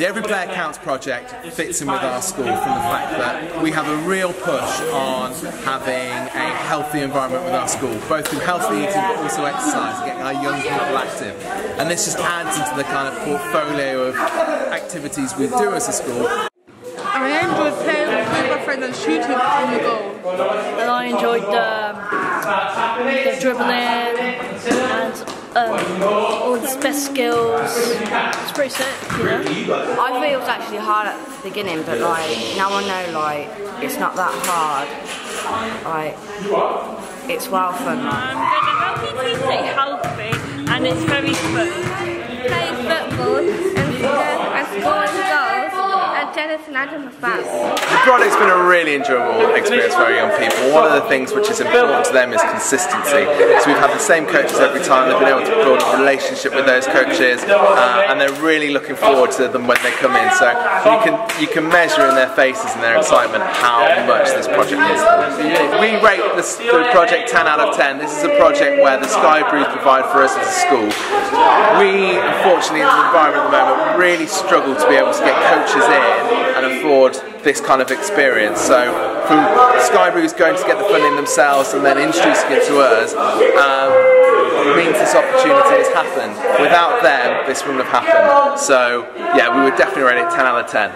The Every Player Counts project fits in with our school from the fact that we have a real push on having a healthy environment with our school, both through healthy eating but also exercise, getting our young people active. And this just adds into the kind of portfolio of activities we do as a school. I enjoyed playing with my friends and shooting on the goal. and I enjoyed the, the dribbling um, all the best skills. It's pretty sick, you know. I thought it was actually hard at the beginning, but like now I know like it's not that hard. Like it's well fun. I'm going to help you to stay healthy and it's very fun. Playing football and, uh, and scoring goals and tennis and adding the project's been a really enjoyable experience for our young people. One of the things which is important to them is consistency. So we've had the same coaches every time. They've been able to build a relationship with those coaches, uh, and they're really looking forward to them when they come in. So you can you can measure in their faces and their excitement how much this project them. We rate this, the project 10 out of 10. This is a project where the Sky Blues provide for us as a school. We, unfortunately, in the environment at the moment, really struggle to be able to get coaches in and afford this kind of experience. So from Sky Blues going to get the funding themselves and then introducing it to us um, means this opportunity has happened. Without them, this wouldn't have happened. So yeah, we would definitely rate it 10 out of 10.